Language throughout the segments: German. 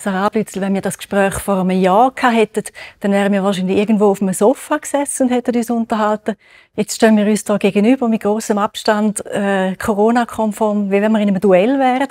Sarah Blützel, wenn wir das Gespräch vor einem Jahr gehabt hätten, dann wären wir wahrscheinlich irgendwo auf einem Sofa gesessen und hätten uns unterhalten. Jetzt stehen wir uns da gegenüber mit großem Abstand, äh, Corona-konform, wie wenn wir in einem Duell wären.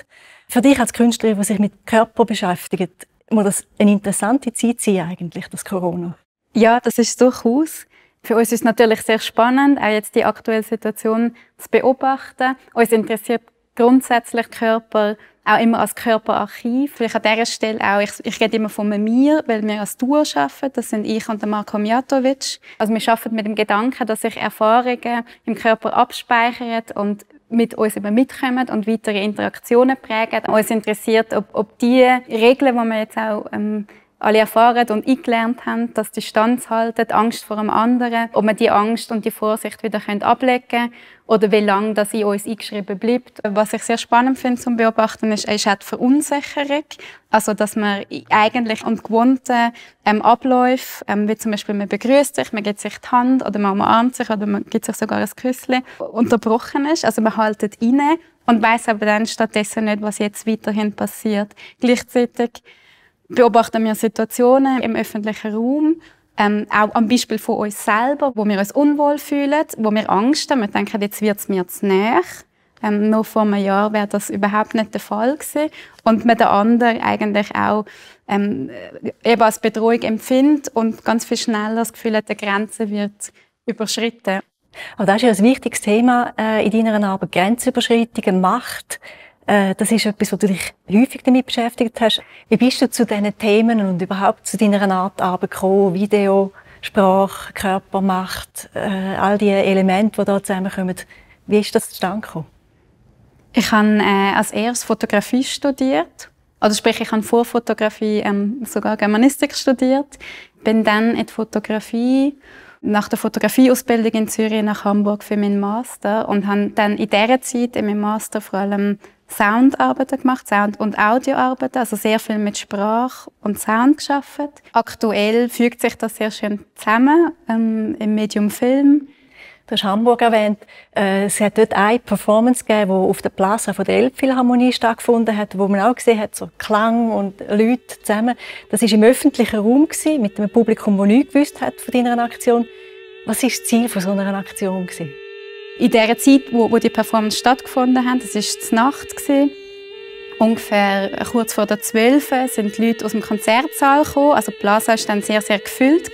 Für dich als Künstlerin, die sich mit Körper beschäftigt, muss das eine interessante Zeit sein eigentlich, das Corona? Ja, das ist durchaus. Für uns ist es natürlich sehr spannend, auch jetzt die aktuelle Situation zu beobachten. Uns interessiert grundsätzlich Körper auch immer als Körperarchiv. Vielleicht an dieser Stelle auch, ich, ich rede immer von mir, weil wir als Duo arbeiten. Das sind ich und der Marko Mijatovic. Also wir arbeiten mit dem Gedanken, dass sich Erfahrungen im Körper abspeichern und mit uns eben mitkommen und weitere Interaktionen prägen. Uns interessiert, ob, ob die Regeln, die wir jetzt auch ähm, alle erfahren und eingelernt haben, dass die standhalten, die Angst vor dem anderen, ob man die Angst und die Vorsicht wieder ablegen können oder wie lange das in uns eingeschrieben bleibt. Was ich sehr spannend finde zum Beobachten ist, ist auch die Verunsicherung. Also, dass man eigentlich an gewohnten ähm, Abläufen, ähm, wie zum Beispiel man begrüßt sich, man gibt sich die Hand oder man umarmt sich oder man gibt sich sogar ein Küsschen, unterbrochen ist. Also man haltet inne und weiß aber dann stattdessen nicht, was jetzt weiterhin passiert. Gleichzeitig beobachten wir Situationen im öffentlichen Raum, ähm, auch am Beispiel von uns selber, wo wir uns unwohl fühlen, wo wir Angst haben. Wir denken, jetzt wird es mir zu näher. Ähm, noch vor einem Jahr wäre das überhaupt nicht der Fall gewesen. Und man den anderen eigentlich auch ähm, eben als Bedrohung empfindet und ganz viel schneller das Gefühl hat, die Grenze wird überschritten. Aber das ist ja ein wichtiges Thema äh, in deiner Arbeit, Grenzüberschreitungen, Macht. Äh, das ist etwas, wo du dich häufig damit beschäftigt hast. Wie bist du zu diesen Themen und überhaupt zu deiner Art Arbeit gekommen? Video, Sprache, Körpermacht, äh, all die Elemente, die da zusammenkommen. Wie ist das zustande gekommen? Ich habe äh, als erstes Fotografie studiert. Also sprich, ich habe vor Fotografie ähm, sogar Germanistik studiert. Bin dann in die Fotografie nach der Fotografieausbildung in Zürich nach Hamburg für meinen Master und habe dann in dieser Zeit in meinem Master vor allem Soundarbeiten gemacht, Sound- und Audioarbeiten, also sehr viel mit Sprache und Sound geschafft. Aktuell fügt sich das sehr schön zusammen ähm, im Medium Film. Du hast Hamburg erwähnt. Äh, es hat dort eine Performance gegeben, die auf der Plaza der Elbphilharmonie stattgefunden hat, wo man auch gesehen hat, so Klang und Leute zusammen. Das war im öffentlichen Raum mit einem Publikum, das nichts gewusst hat von deiner Aktion. Was war das Ziel von so einer Aktion gewesen? In der Zeit, wo, wo die Performance stattgefunden hat, das war Nacht, ungefähr kurz vor der 12 sind die Leute aus dem Konzertsaal gekommen. Also die Plaza war dann sehr, sehr gefüllt.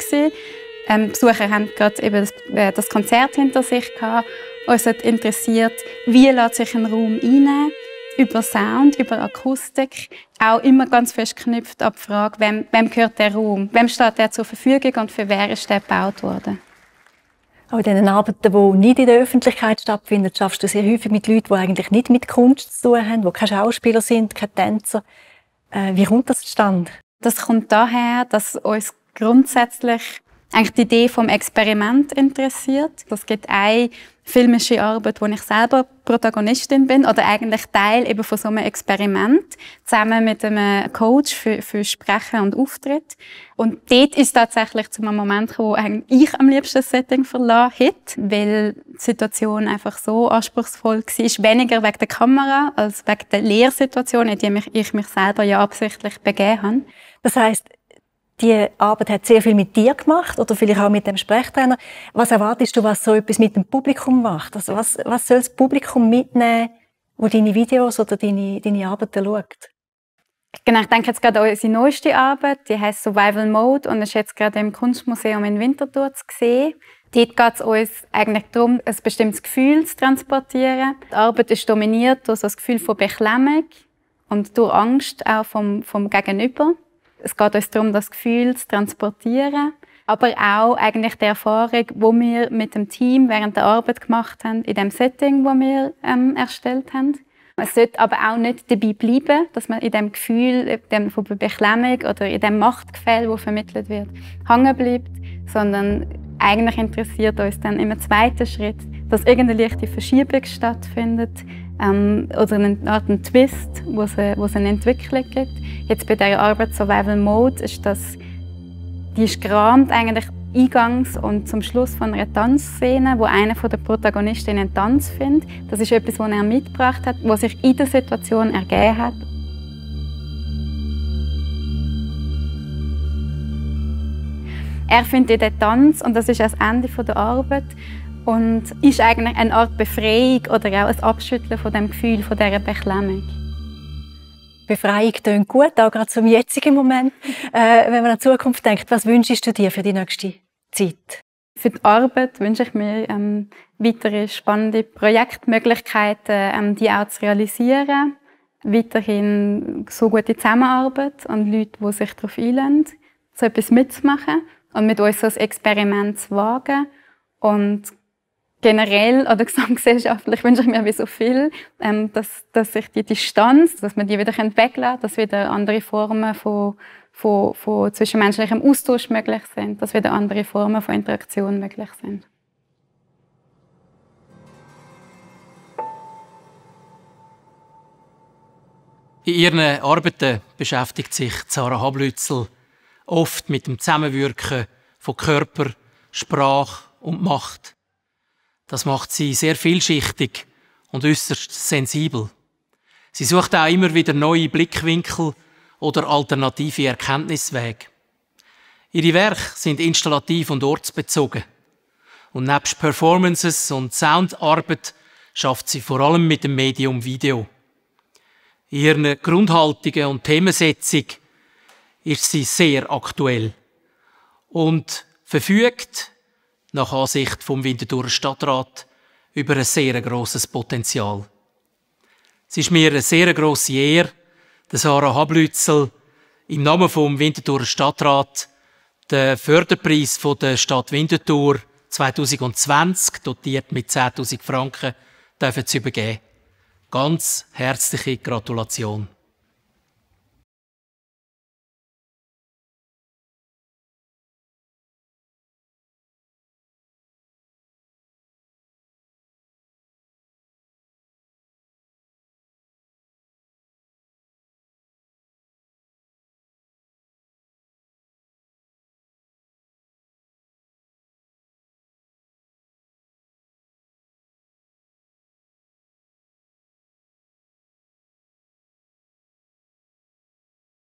Ähm, Besucher haben gerade eben das, äh, das Konzert hinter sich gehabt. Uns hat interessiert, wie lässt sich ein Raum einnehmen über Sound, über Akustik, auch immer ganz fest geknüpft an die Frage, wem, wem gehört der Raum, wem steht der zur Verfügung und für wer ist der gebaut worden. Auch in den Arbeiten, die nicht in der Öffentlichkeit stattfinden, schaffst du sehr häufig mit Leuten, die eigentlich nicht mit Kunst zu tun haben, die keine Schauspieler sind, keine Tänzer. Äh, wie kommt das zustande? Das kommt daher, dass uns grundsätzlich eigentlich die Idee vom Experiment interessiert. Es gibt eine filmische Arbeit, wo ich selber Protagonistin bin oder eigentlich Teil eben von so einem Experiment zusammen mit einem Coach für, für Sprechen und Auftritt. Und dort ist tatsächlich zu einem Moment gekommen, wo ich am liebsten das Setting verlassen hätte, weil die Situation einfach so anspruchsvoll war, weniger wegen der Kamera als wegen der Lehrsituation, in die ich mich selber ja absichtlich begeben habe. Das heißt, die Arbeit hat sehr viel mit dir gemacht oder vielleicht auch mit dem Sprechtrainer. Was erwartest du, was so etwas mit dem Publikum macht? Also was, was soll das Publikum mitnehmen, wo deine Videos oder deine, deine Arbeiten schaut? Genau, ich denke jetzt gerade an unsere neueste Arbeit, die heißt Survival Mode und ist jetzt gerade im Kunstmuseum in Winterthur zu sehen. Dort geht es uns eigentlich darum, ein bestimmtes Gefühl zu transportieren. Die Arbeit ist dominiert durch das Gefühl von Beklemmung und durch Angst auch vom, vom Gegenüber. Es geht uns darum, das Gefühl zu transportieren, aber auch eigentlich die Erfahrung, die wir mit dem Team während der Arbeit gemacht haben, in dem Setting, das wir ähm, erstellt haben. Es sollte aber auch nicht dabei bleiben, dass man in dem Gefühl in dem von Beklemmung oder in dem Machtgefälle, das vermittelt wird, hängen bleibt, sondern eigentlich interessiert uns dann im zweiten Schritt, dass irgendeine leichte Verschiebung stattfindet ähm, oder eine Art ein Twist, wo es, eine, wo es eine Entwicklung gibt. Jetzt bei der Arbeit Survival Mode ist das, die ist gerahmt eigentlich Eingangs und zum Schluss von einer Tanzszene, wo einer von der Protagonisten einen Tanz findet. Das ist etwas, was er mitgebracht hat, was sich in der Situation ergeben hat. Er findet den Tanz und das ist das Ende der Arbeit und ist eigentlich eine Art Befreiung oder auch ein Abschütteln von dem Gefühl, von dieser Beklemmung. Befreiung klingt gut, auch gerade zum jetzigen Moment. Äh, wenn man an die Zukunft denkt, was wünschst du dir für die nächste Zeit? Für die Arbeit wünsche ich mir ähm, weitere spannende Projektmöglichkeiten, ähm, die auch zu realisieren. Weiterhin so gute Zusammenarbeit und Leute, die sich darauf einlassen, so etwas mitzumachen und mit uns so ein Experiment zu wagen. Und generell oder gesamtgesellschaftlich wünsche ich mir wie so viel, ähm, dass, dass sich die Distanz, dass man die wieder weglassen dass wieder andere Formen von, von, von zwischenmenschlichem Austausch möglich sind, dass wieder andere Formen von Interaktion möglich sind. In ihren Arbeiten beschäftigt sich Sarah Hablützel oft mit dem Zusammenwirken von Körper, Sprache und Macht. Das macht sie sehr vielschichtig und äußerst sensibel. Sie sucht auch immer wieder neue Blickwinkel oder alternative Erkenntniswege. Ihre Werke sind installativ und ortsbezogen. Und nebst Performances und Soundarbeit schafft sie vor allem mit dem Medium Video. In ihren Grundhaltungen und Themensetzung ist sie sehr aktuell und verfügt, nach Ansicht vom Winterthurer Stadtrat, über ein sehr grosses Potenzial. Es ist mir eine sehr grosse Ehre, Sarah Hablützel im Namen vom Winterthurer Stadtrat den Förderpreis der Stadt Winterthur 2020, dotiert mit 10.000 Franken, zu übergeben. Ganz herzliche Gratulation.